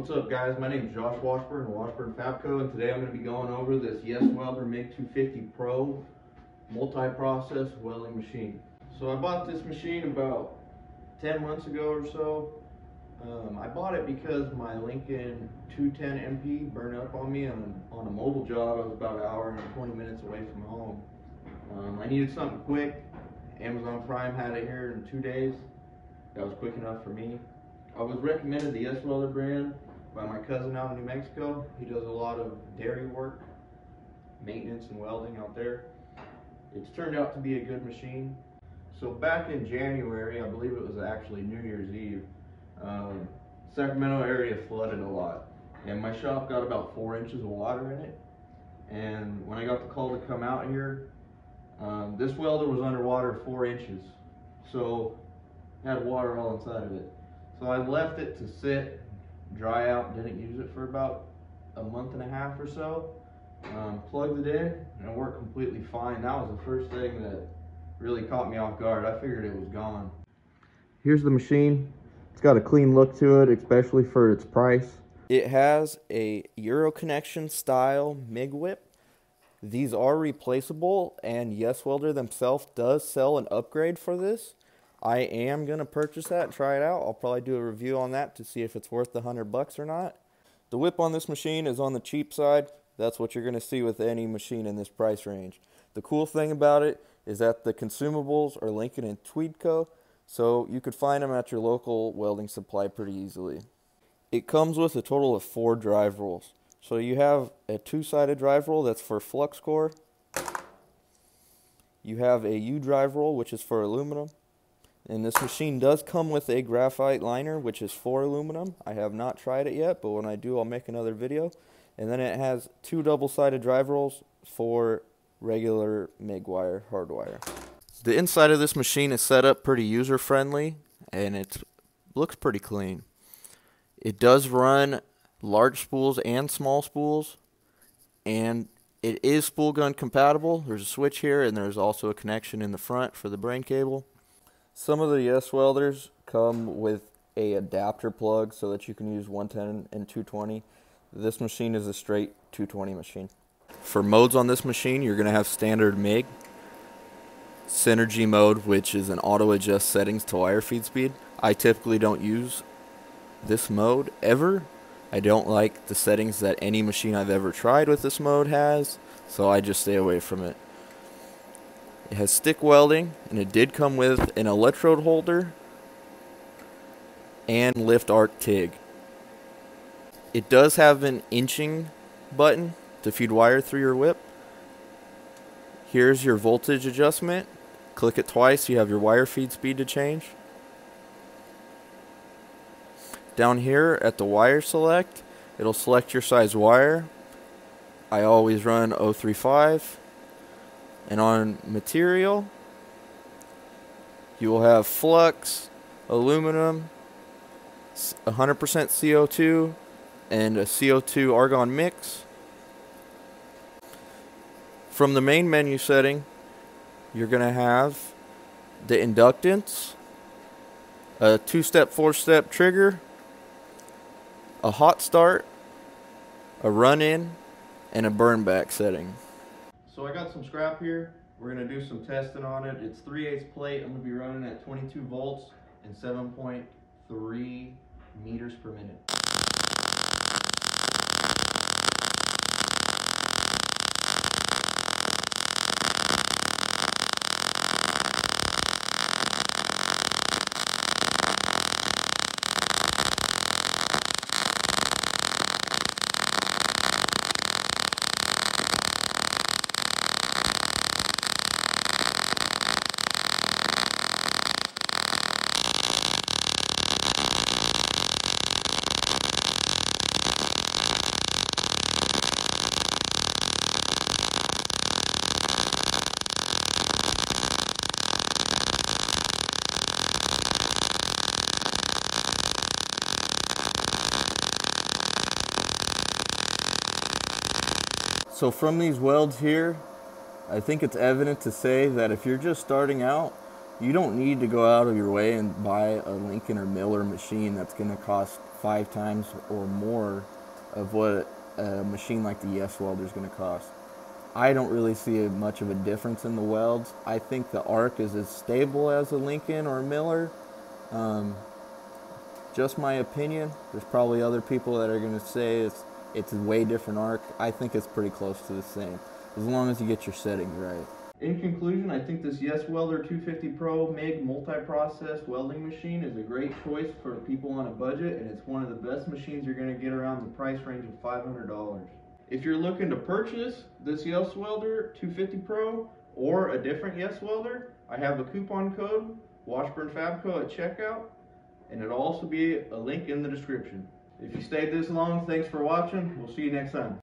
What's up guys, my name is Josh Washburn Washburn Fabco and today I'm going to be going over this Yes Welder MIG 250 Pro multi-process welding machine. So I bought this machine about 10 months ago or so. Um, I bought it because my Lincoln 210 MP burned up on me on, on a mobile job. I was about an hour and 20 minutes away from home. Um, I needed something quick. Amazon Prime had it here in two days. That was quick enough for me. I was recommended the Yes Welder brand by my cousin out in New Mexico. He does a lot of dairy work, maintenance and welding out there. It's turned out to be a good machine. So back in January, I believe it was actually New Year's Eve, um, Sacramento area flooded a lot. And my shop got about four inches of water in it. And when I got the call to come out here, um, this welder was underwater four inches. So had water all inside of it. So I left it to sit, dry out, didn't use it for about a month and a half or so. Um, plugged it in and it worked completely fine. That was the first thing that really caught me off guard. I figured it was gone. Here's the machine. It's got a clean look to it, especially for its price. It has a Euro connection style MIG whip. These are replaceable and Yes Welder themselves does sell an upgrade for this. I am going to purchase that and try it out. I'll probably do a review on that to see if it's worth the 100 bucks or not. The whip on this machine is on the cheap side. That's what you're going to see with any machine in this price range. The cool thing about it is that the consumables are Lincoln and Tweco, so you could find them at your local welding supply pretty easily. It comes with a total of four drive rolls. So you have a two-sided drive roll that's for flux core. You have a U drive roll, which is for aluminum. And this machine does come with a graphite liner, which is for aluminum. I have not tried it yet, but when I do, I'll make another video. And then it has two double-sided drive rolls for regular MIG wire, hard wire. The inside of this machine is set up pretty user-friendly, and it looks pretty clean. It does run large spools and small spools, and it is spool gun compatible. There's a switch here, and there's also a connection in the front for the brain cable. Some of the Yes welders come with a adapter plug so that you can use 110 and 220. This machine is a straight 220 machine. For modes on this machine, you're going to have standard MIG, Synergy mode, which is an auto adjust settings to wire feed speed. I typically don't use this mode ever. I don't like the settings that any machine I've ever tried with this mode has, so I just stay away from it. It has stick welding, and it did come with an electrode holder and lift arc TIG. It does have an inching button to feed wire through your whip. Here's your voltage adjustment. Click it twice, you have your wire feed speed to change. Down here at the wire select, it'll select your size wire. I always run 035. And on material, you will have flux, aluminum, 100% CO2, and a CO2 argon mix. From the main menu setting, you're going to have the inductance, a two-step, four-step trigger, a hot start, a run-in, and a burn back setting. So I got some scrap here. We're gonna do some testing on it. It's 3 8 plate. I'm gonna be running at 22 volts and 7.3 meters per minute. So from these welds here, I think it's evident to say that if you're just starting out, you don't need to go out of your way and buy a Lincoln or Miller machine that's going to cost five times or more of what a machine like the Yes Welder is going to cost. I don't really see much of a difference in the welds. I think the arc is as stable as a Lincoln or a Miller. Um, just my opinion. There's probably other people that are going to say it's it's a way different arc. I think it's pretty close to the same, as long as you get your settings right. In conclusion, I think this Yes Welder 250 Pro MIG multi-process welding machine is a great choice for people on a budget and it's one of the best machines you're going to get around the price range of $500. If you're looking to purchase this Yes Welder 250 Pro or a different Yes Welder, I have a coupon code WashburnFabco at checkout and it'll also be a link in the description. If you stayed this long, thanks for watching. We'll see you next time.